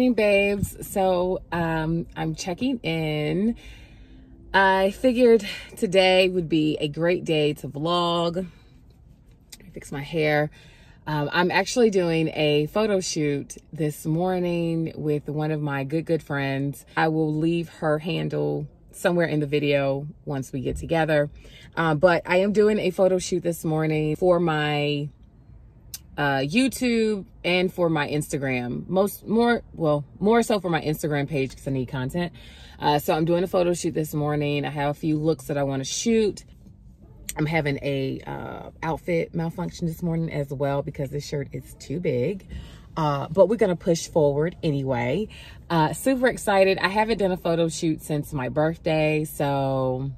Morning, babes. So um, I'm checking in. I figured today would be a great day to vlog. Fix my hair. Um, I'm actually doing a photo shoot this morning with one of my good, good friends. I will leave her handle somewhere in the video once we get together. Uh, but I am doing a photo shoot this morning for my uh, YouTube and for my Instagram. Most more, well, more so for my Instagram page because I need content. Uh, so I'm doing a photo shoot this morning. I have a few looks that I want to shoot. I'm having a uh, outfit malfunction this morning as well because this shirt is too big. Uh, but we're going to push forward anyway. Uh, super excited. I haven't done a photo shoot since my birthday. So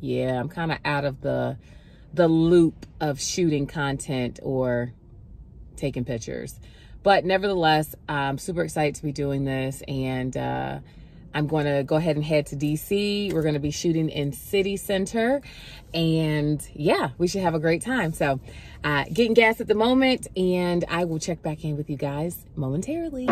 yeah, I'm kind of out of the the loop of shooting content or taking pictures. But nevertheless, I'm super excited to be doing this and uh, I'm going to go ahead and head to DC. We're going to be shooting in City Center. And yeah, we should have a great time. So uh, getting gas at the moment and I will check back in with you guys momentarily.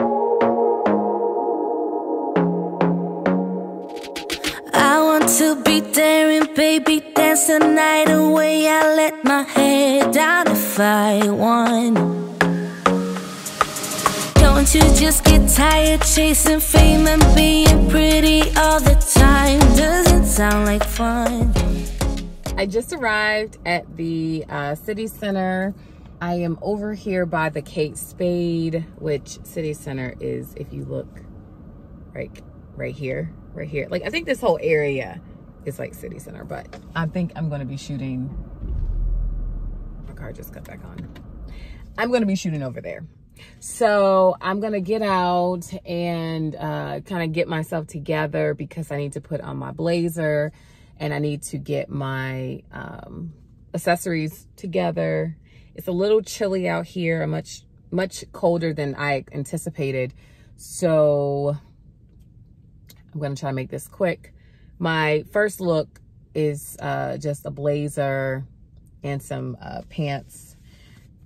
I want to be daring, baby, dance the night away. I let my head down if I want. Don't you just get tired chasing fame and being pretty all the time? Doesn't sound like fun. I just arrived at the uh, city center. I am over here by the Kate Spade, which city center is, if you look right, right here, right here. Like, I think this whole area is like city center, but I think I'm going to be shooting. My car just cut back on. I'm going to be shooting over there. So I'm going to get out and uh, kind of get myself together because I need to put on my blazer and I need to get my um, accessories together. It's a little chilly out here, much, much colder than I anticipated. So I'm going to try to make this quick. My first look is uh, just a blazer and some uh, pants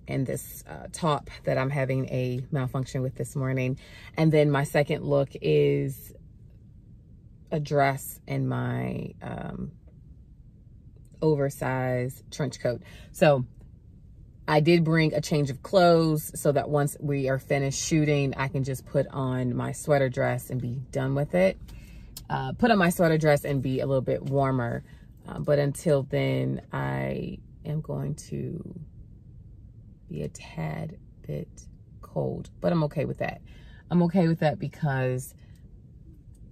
and this uh, top that I'm having a malfunction with this morning. And then my second look is a dress and my um, oversized trench coat. So I did bring a change of clothes so that once we are finished shooting, I can just put on my sweater dress and be done with it. Uh, put on my sweater dress and be a little bit warmer. Uh, but until then, I am going to be a tad bit cold, but I'm okay with that. I'm okay with that because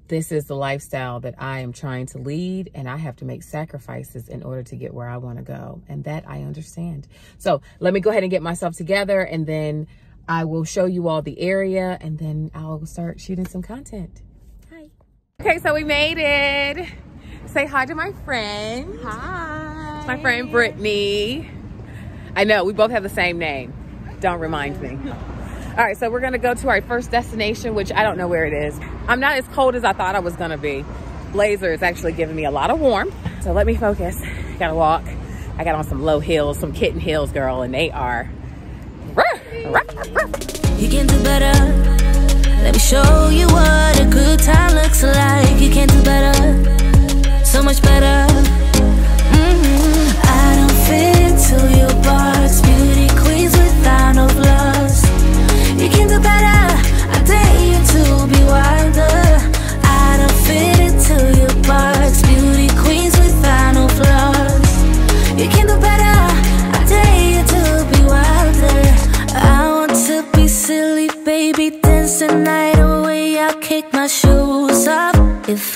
this is the lifestyle that I am trying to lead and I have to make sacrifices in order to get where I want to go. And that I understand. So let me go ahead and get myself together and then I will show you all the area and then I'll start shooting some content. Hi. Okay, so we made it. Say hi to my friend. Hi. My friend Brittany. I know, we both have the same name. Don't remind me. All right, so we're gonna go to our first destination, which I don't know where it is. I'm not as cold as I thought I was gonna be. Blazer is actually giving me a lot of warmth. So let me focus. Gotta walk. I got on some low heels, some kitten heels, girl, and they are. You can do better. Let me show you what a good time looks like. You can do better. So much better.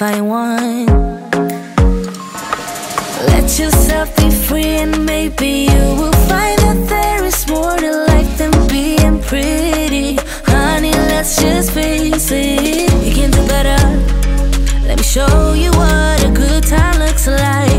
If want. Let yourself be free and maybe you will find that there is more to life than being pretty. Honey, let's just face it, you can do better. Let me show you what a good time looks like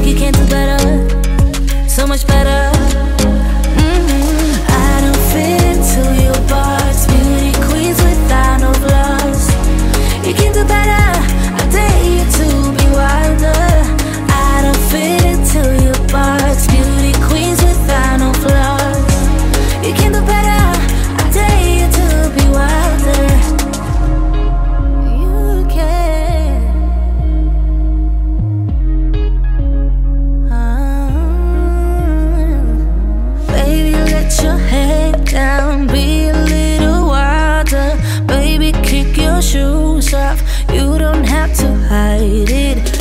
yourself, you don't have to hide it.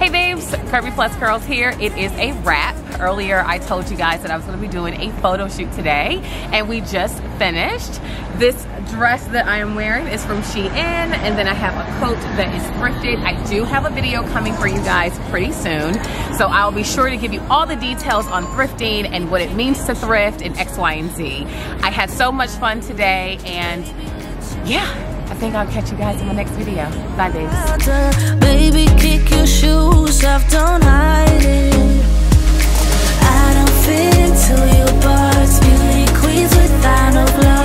Hey babes, Curvy Plus Curls here. It is a wrap. Earlier I told you guys that I was going to be doing a photo shoot today and we just finished. This dress that I am wearing is from Shein and then I have a coat that is thrifted. I do have a video coming for you guys pretty soon. So I'll be sure to give you all the details on thrifting and what it means to thrift and X, Y, and Z. I had so much fun today and yeah, think I'll catch you guys in the next video. Bye, babes. Baby, kick your shoes off, don't hide it. I don't fit your parts, beauty queens with no.